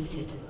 Executed.